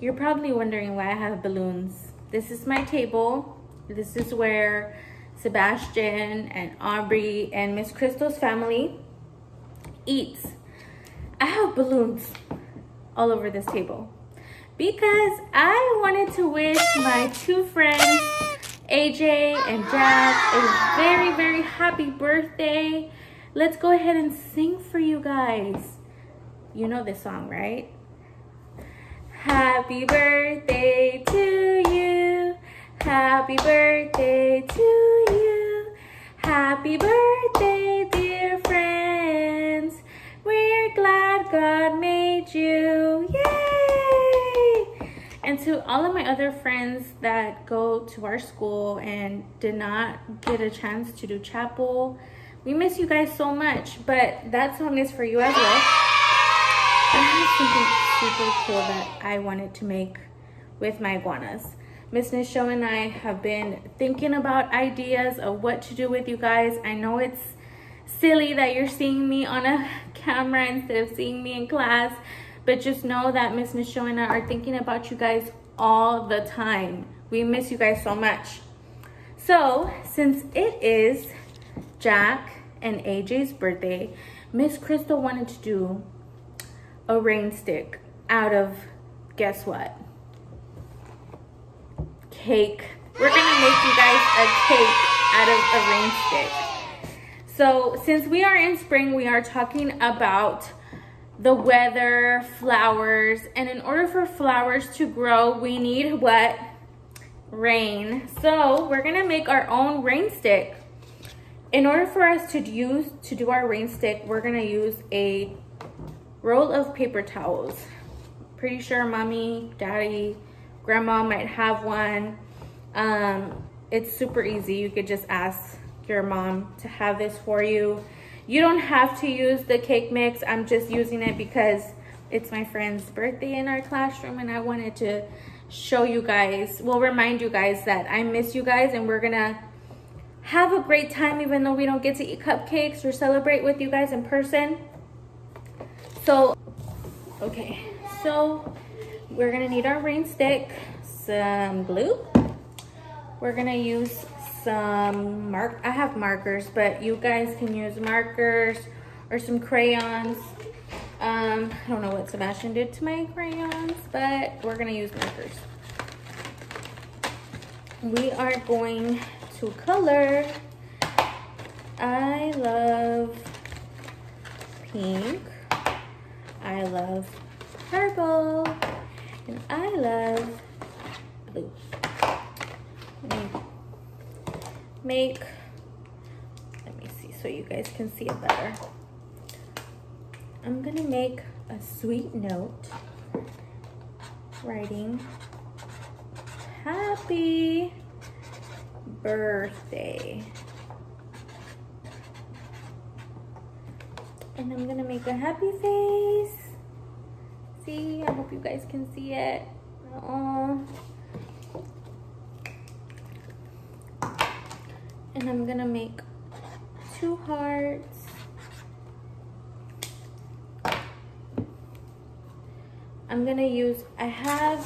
you're probably wondering why I have balloons. This is my table. This is where Sebastian and Aubrey and Miss Crystal's family eats. I have balloons all over this table because I wanted to wish my two friends, AJ and Jack, a very, very happy birthday. Let's go ahead and sing for you guys. You know this song, right? Happy birthday to you. Happy birthday to you. Happy birthday, dear friends. We're glad God made you. Yay! And to all of my other friends that go to our school and did not get a chance to do chapel, we miss you guys so much. But that song is for you as well. Super cool that I wanted to make with my iguanas. Miss Nisho and I have been thinking about ideas of what to do with you guys. I know it's silly that you're seeing me on a camera instead of seeing me in class, but just know that Miss Nisho and I are thinking about you guys all the time. We miss you guys so much. So, since it is Jack and AJ's birthday, Miss Crystal wanted to do a rain stick out of, guess what? Cake. We're gonna make you guys a cake out of a rain stick. So since we are in spring, we are talking about the weather, flowers, and in order for flowers to grow, we need what? Rain. So we're gonna make our own rain stick. In order for us to use to do our rain stick, we're gonna use a roll of paper towels. Pretty sure mommy, daddy, grandma might have one. Um, it's super easy. You could just ask your mom to have this for you. You don't have to use the cake mix. I'm just using it because it's my friend's birthday in our classroom and I wanted to show you guys, well, remind you guys that I miss you guys and we're gonna have a great time even though we don't get to eat cupcakes or celebrate with you guys in person. So, okay, so we're gonna need our rain stick, some glue. We're gonna use some mark, I have markers, but you guys can use markers or some crayons. Um, I don't know what Sebastian did to my crayons, but we're gonna use markers. We are going to color. I love pink. I love purple. And I love blue. Make, let me see so you guys can see it better. I'm gonna make a sweet note writing happy birthday. And I'm gonna make a happy face. I hope you guys can see it. And I'm gonna make two hearts. I'm gonna use, I have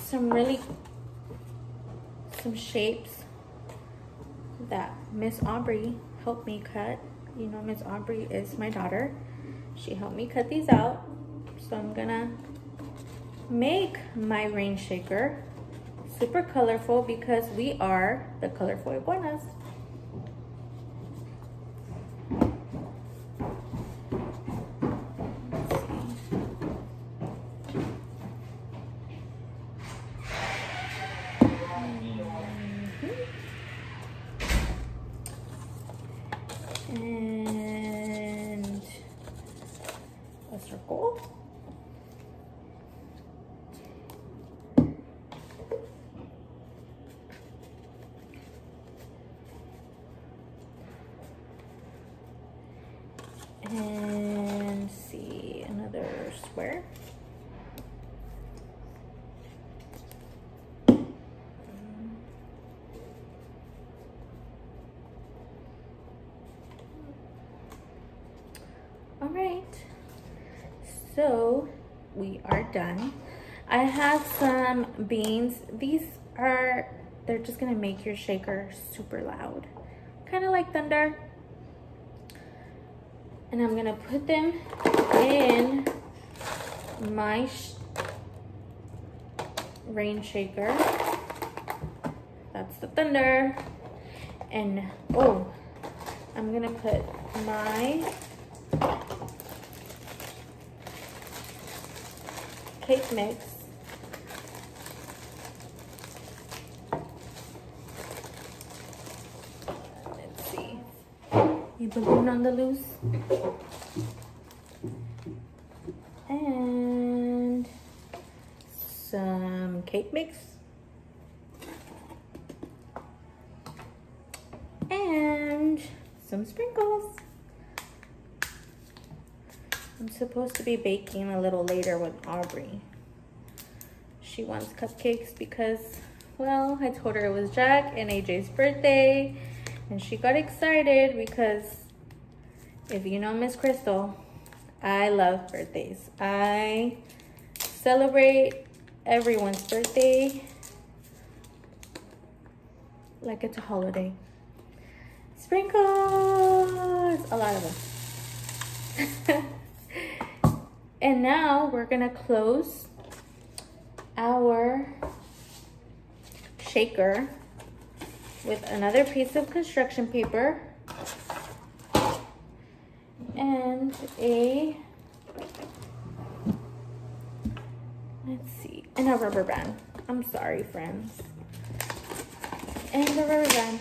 some really, some shapes that Miss Aubrey helped me cut. You know, Miss Aubrey is my daughter. She helped me cut these out. So I'm gonna make my rain shaker super colorful because we are the colorful iguanas. and a circle. And see square. All right, so we are done. I have some beans. These are, they're just gonna make your shaker super loud. Kind of like thunder. And I'm gonna put them in my sh rain shaker. That's the thunder. And, oh, I'm gonna put my cake mix let's see a balloon on the loose and some cake mix and some sprinkles I'm supposed to be baking a little later with Aubrey. She wants cupcakes because, well, I told her it was Jack and AJ's birthday. And she got excited because if you know Miss Crystal, I love birthdays. I celebrate everyone's birthday like it's a holiday. Sprinkles! A lot of them. And now we're gonna close our shaker with another piece of construction paper and a, let's see, and a rubber band. I'm sorry, friends. And a rubber band.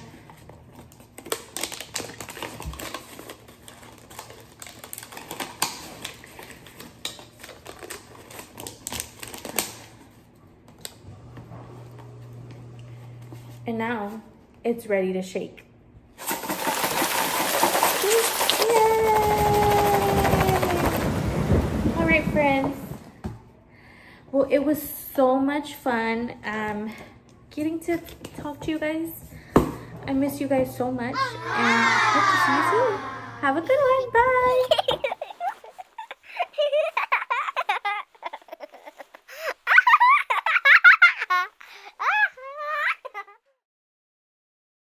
And now it's ready to shake. Yay! All right, friends. Well, it was so much fun um, getting to talk to you guys. I miss you guys so much and hope to see you soon. Have a good one. Bye.